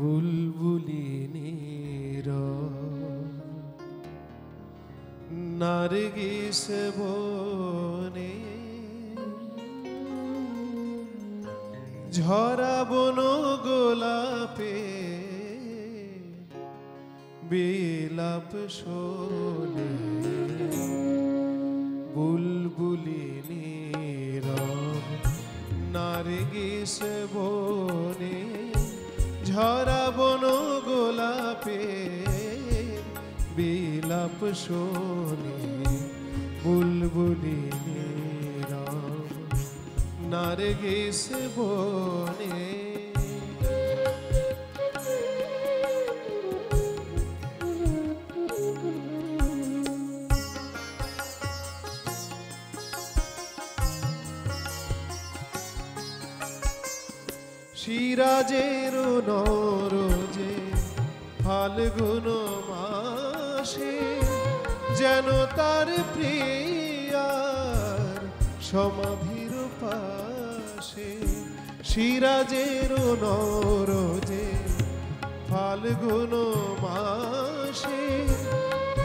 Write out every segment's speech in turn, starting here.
বুলবুলিনীর নারগিস বনে ঝরা বন গোলাপে বিলাপ শোনে বুলবুলিনীর নারগিস বনে ঝরা বন গোলাপে বিলাপ শোনে বুলবুলি নারগিস বনে সিরাজের নরজে ফাল্গুন মাসে যেন তার প্রিয়ার সমাধির পাশে সিরাজের নরজে ফাল্গুন মাসে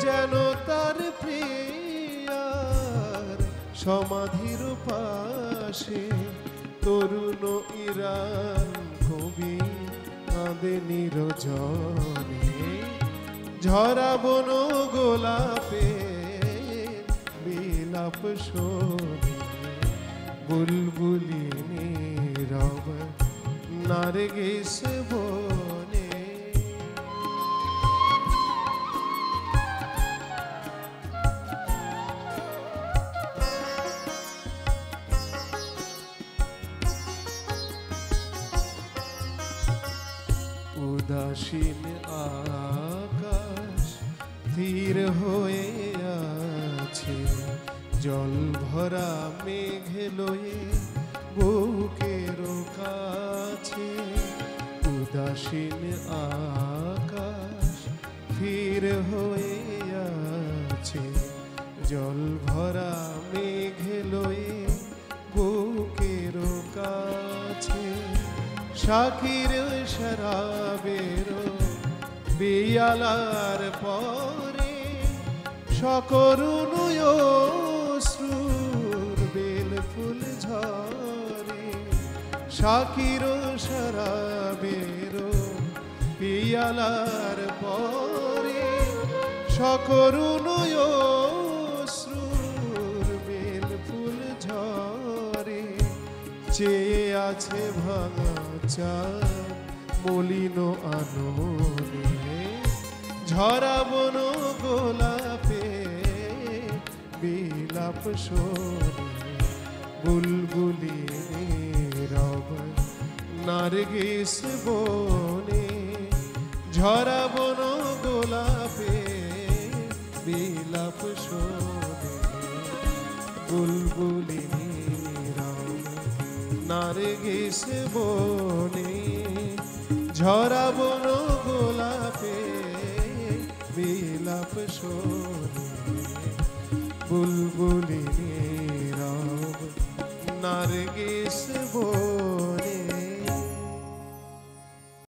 যেন তার প্রিয়ার সমাধির পাশে তরুণ ইরান কবি কাঁদে নিরজনে। ঝরা বন গোলাপে বিলাপ শোনে। বুলবুলি নীরব নারগিস বনে। উদাসীন আকাশ ধীর হয়ে আছে, জল ভরা মেঘ লয়ে বুকের কাছে। উদাসীন আকাশ ধীর হয়ে আছে, জল ভরা মেঘ লয়ে বুকের কাছে। শাকির শরাবের বিয়ালার পরে সকরুণ শ্রুর বেল ফুল ঝরে। শাকির শরাবের পিয়ালার পরে সকরুণ চেয়ে আছে ভাঙা চাঁদ মলিন আননে ঝরা বন গোলাপে, বিলাপ শোনে। বুলবুলি রব নারগিস বনে। ঝরা বন গোলাপে, বিলাপ শোনে। বুলবুলি নারগিস বনে ঝরা বন গোলাপে বিলাপ শোনে। বুলবুলি রব নারগিস